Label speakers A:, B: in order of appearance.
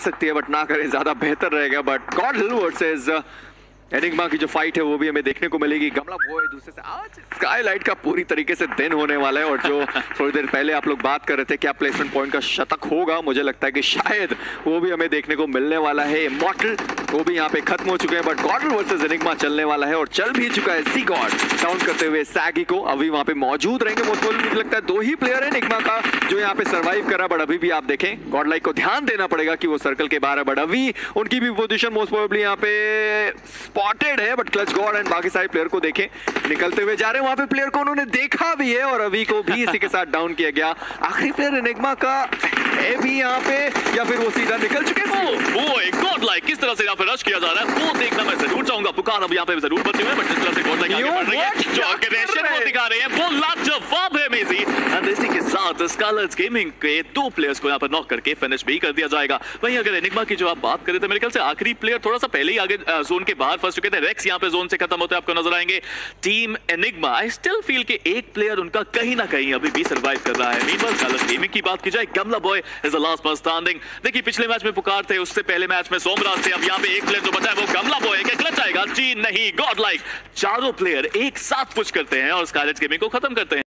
A: सकती है बट ना करें ज़्यादा बेहतर रहेगा। But Godlike versus Enigma की जो फाइट है वो भी हमें देखने को मिलेगी। गमला वो है दूसरे से आज स्काईलाइट का पूरी तरीके से दिन होने वाला है और जो थोड़ी देर पहले आप लोग बात कर रहे थे क्या प्लेसमेंट पॉइंट का शतक होगा? मुझे लगता है कि शायद वो भी हमें देखने को मिलने वाला है। मॉडल वो भी यहाँ पे खत्म हो चुके हैं बट गॉडल वर्सेस एनिग्मा चलने वाला है और चल भी चुका है सी गॉड काउंट करते हुए सैगी को अभी वहाँ पे मौजूद रहेंगे मुझे लगता है दो ही प्लेयर है निगमा का जो यहाँ पे सर्वाइव करा बट अभी भी आप देखें गॉड लाइक को ध्यान देना पड़ेगा कि वो सर्कल के बाहर है बट अभी उनकी भी पोजीशन मोस्ट प्रोबेबली यहाँ पे स्पॉटेड है बट क्लच गॉड एंड बाकी सारे प्लेयर को देखें, निकलते हुए जा रहे हैं, वहाँ पे प्लेयर को उन्होंने देखा भी है और अभी को भी इसी के साथ डाउन किया गया। आखिरी प्लेयर एनिग्मा का है भी यहाँ पे, या फिर वो सीधा निकल चुके हैं?
B: वो एक गॉड लाइक किस तरह से यहाँ पे रश किया जा रहा है वो देखना मैं ज़रूर चाहूँगा। पुकार अब यहाँ पे ज़रूर बचे हुए बट जिस तरह से आगे बढ़ रही है। जो अग्रेशन वो दिखा रहे हैं वो लाजवाब है। साथ स्कारलेट्स गेमिंग के दो प्लेयर्स को यहाँ पर नॉक करके फिनिश भी कर दिया जाएगा। वहीं अगर एनिग्मा की जो आप बात करें तो मेरे ख्याल से आखिरी प्लेयर थोड़ा सा पहले ही आगे जोन के बाहर फंस चुके थे। रेक्स यहाँ पे जोन से खत्म होते आपको नज़र आएँगे। Team Enigma I still feel कि एक प्लेयर उनका कहीं ना कहीं अभी भी सर्वाइव कर रहा है। मीनवाइल स्कारलेट्स गेमिंग की बात की जाए Gamla boy is the last person standing देखिए, पिछले मैच में पुकार थे, उससे पहले मैच में सोमराज थे। अब यहाँ पे एक प्लेयर जो बचा है, वो गमला बॉय क्या क्लच आएगा? जी नहीं गॉड लाइक चारों प्लेयर एक साथ पुश करते हैं और स्कारलेट्स गेमिंग को खत्म करते हैं।